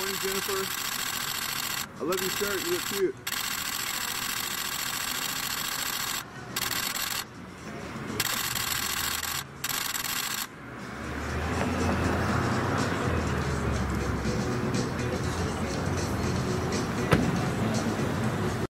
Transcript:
Morning, Jennifer. I love your shirt. You look cute.